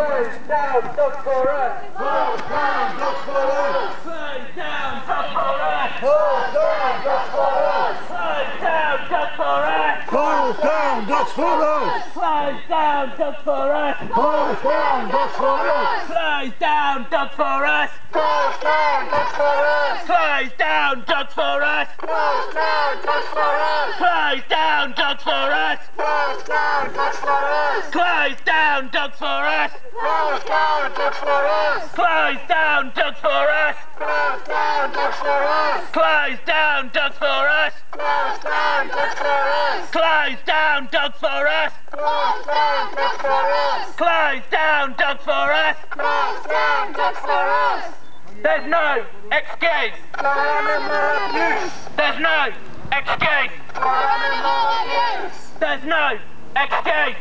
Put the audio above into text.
Close down, Dogs for Us. Close down, Dogs for Us. Close down, Dogs for Us. Close down, Dogs for Us. Close down, Dogs for Us. Close down, Dogs for Us. Close down, Dogs for Us. Close down, Us. Close down, Us. Close down, Us. Close down, Us. Close down, Dogs for down, Dogs for Us. Close down, Dogs for Us. Close down, Dogs for Us. Close down, Dogs for Us. Close down, Dogs for Us. Close down, Dogs for Us. Close down, Dogs for Us. Close down, Dogs for Us. Close down, Dogs for Us. Close down, Dogs for Us. Close down, Dogs for Us. Close down, Dogs for Us. There's no excuse. There's no excuse. There's no excuse.